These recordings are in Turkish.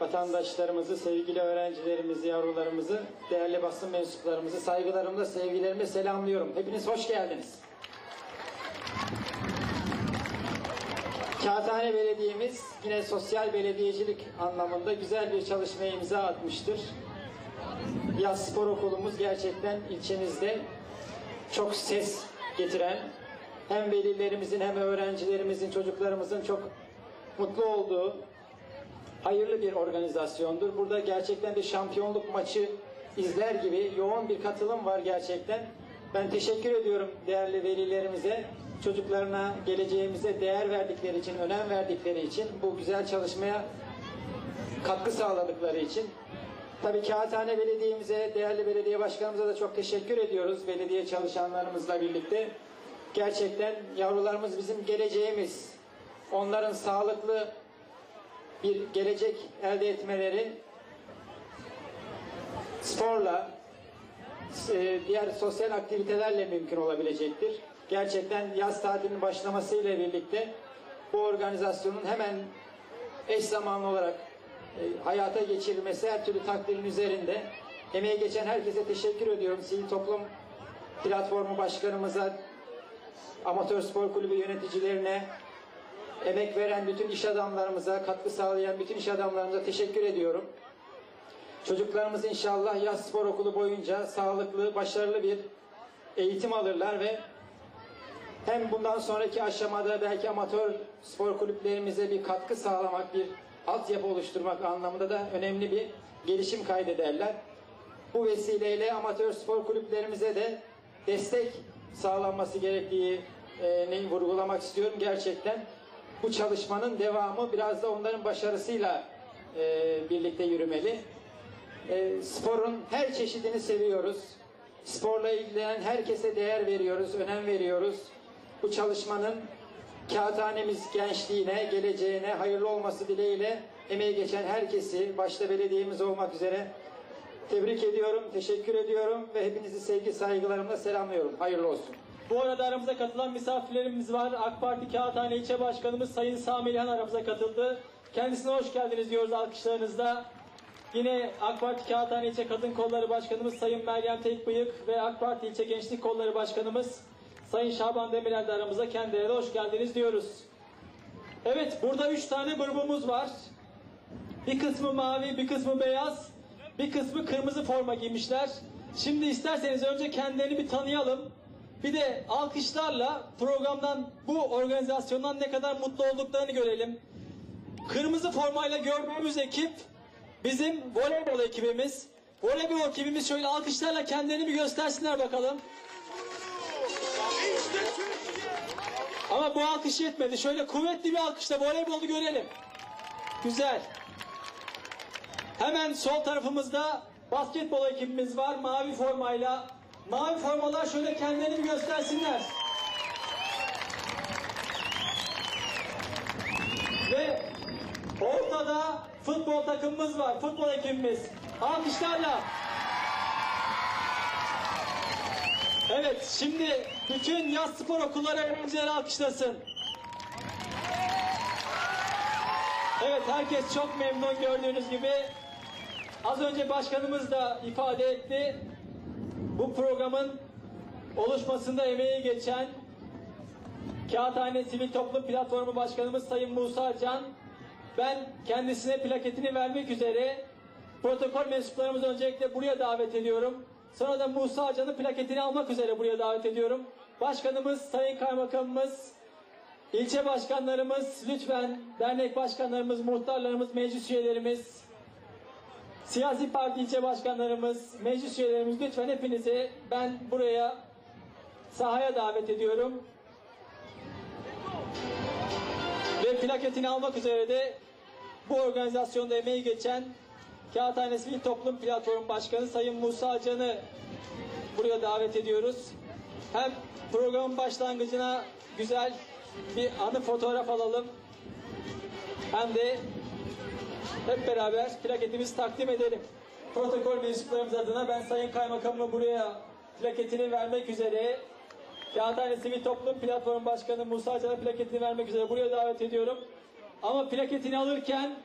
Vatandaşlarımızı, sevgili öğrencilerimizi, yavrularımızı, değerli basın mensuplarımızı saygılarımla, sevgilerimle selamlıyorum. Hepiniz hoş geldiniz. Kağıthane Belediye'miz yine sosyal belediyecilik anlamında güzel bir çalışmaya imza atmıştır. Yaz Spor Okulumuz gerçekten ilçemizde çok ses getiren, hem velilerimizin hem öğrencilerimizin, çocuklarımızın çok mutlu olduğu hayırlı bir organizasyondur. Burada gerçekten bir şampiyonluk maçı izler gibi yoğun bir katılım var gerçekten. Ben teşekkür ediyorum değerli velilerimize, çocuklarına, geleceğimize değer verdikleri için, önem verdikleri için, bu güzel çalışmaya katkı sağladıkları için. Tabii Kağıthane Belediye'mize, değerli belediye başkanımıza da çok teşekkür ediyoruz. Belediye çalışanlarımızla birlikte. Gerçekten yavrularımız bizim geleceğimiz. Onların sağlıklı bir gelecek elde etmeleri sporla, e, diğer sosyal aktivitelerle mümkün olabilecektir. Gerçekten yaz tatilinin başlamasıyla birlikte bu organizasyonun hemen eş zamanlı olarak e, hayata geçirilmesi her türlü takdirin üzerinde. Emeği geçen herkese teşekkür ediyorum. Sivil Toplum Platformu Başkanımıza, Amatör Spor Kulübü yöneticilerine, emek veren bütün iş adamlarımıza, katkı sağlayan bütün iş adamlarımıza teşekkür ediyorum. Çocuklarımız inşallah yaz spor okulu boyunca sağlıklı, başarılı bir eğitim alırlar ve hem bundan sonraki aşamada belki amatör spor kulüplerimize bir katkı sağlamak, bir altyapı oluşturmak anlamında da önemli bir gelişim kaydederler. Bu vesileyle amatör spor kulüplerimize de destek sağlanması gerektiğini vurgulamak istiyorum gerçekten. Bu çalışmanın devamı biraz da onların başarısıyla e, birlikte yürümeli. E, sporun her çeşidini seviyoruz. Sporla ilgilenen herkese değer veriyoruz, önem veriyoruz. Bu çalışmanın kağıthanemiz gençliğine, geleceğine hayırlı olması dileğiyle emeği geçen herkesi, başta belediyemiz olmak üzere tebrik ediyorum, teşekkür ediyorum ve hepinizi sevgi saygılarımla selamlıyorum. Hayırlı olsun. Bu arada aramıza katılan misafirlerimiz var. AK Parti Kağıthane İlçe Başkanımız Sayın Sami İlhan aramıza katıldı. Kendisine hoş geldiniz diyoruz alkışlarınızla. Yine AK Parti Kağıthane İlçe Kadın Kolları Başkanımız Sayın Meryem Tekbıyık ve AK Parti İlçe Gençlik Kolları Başkanımız Sayın Şaban Demirel de aramıza kendilerine hoş geldiniz diyoruz. Evet burada üç tane grubumuz var. Bir kısmı mavi, bir kısmı beyaz, bir kısmı kırmızı forma giymişler. Şimdi isterseniz önce kendilerini bir tanıyalım. Bir de alkışlarla programdan, bu organizasyondan ne kadar mutlu olduklarını görelim. Kırmızı formayla gördüğümüz ekip bizim voleybol ekibimiz. Voleybol ekibimiz şöyle alkışlarla kendilerini bir göstersinler bakalım. Ama bu alkış yetmedi. Şöyle kuvvetli bir alkışla voleybolu görelim. Güzel. Hemen sol tarafımızda basketbol ekibimiz var. Mavi formayla. Mavi formalar şöyle kendilerini göstersinler. Ve ortada futbol takımımız var. Futbol ekibimiz. Alkışlarla. Evet şimdi bütün yaz spor okulları öğrencileri alkışlasın. Evet herkes çok memnun gördüğünüz gibi. Az önce başkanımız da ifade etti. Bu programın oluşmasında emeği geçen Kağıthane Sivil Toplum Platformu Başkanımız Sayın Musa Can ben kendisine plaketini vermek üzere protokol mensuplarımızı öncelikle buraya davet ediyorum. Sonra da Musa Can'ın plaketini almak üzere buraya davet ediyorum. Başkanımız, Sayın Kaymakamımız, ilçe başkanlarımız, lütfen dernek başkanlarımız, muhtarlarımız, meclis üyelerimiz, siyasi parti ilçe başkanlarımız, meclis üyelerimiz lütfen hepinizi ben buraya sahaya davet ediyorum. Ve plaketini almak üzere de bu organizasyonda emeği geçen Kağıthane Sivil Toplum Platformu Başkanı Sayın Musa Can'ı buraya davet ediyoruz. Hem programın başlangıcına güzel bir anı fotoğraf alalım. Hem de hep beraber plaketimizi takdim edelim. Protokol mensuplarımız adına ben Sayın Kaymakamımı buraya plaketini vermek üzere Kağıthane Sivil Toplum Platformu Başkanı Musa Can'a plaketini vermek üzere buraya davet ediyorum. Ama plaketini alırken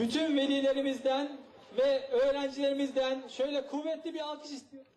bütün velilerimizden ve öğrencilerimizden şöyle kuvvetli bir alkış istiyorum.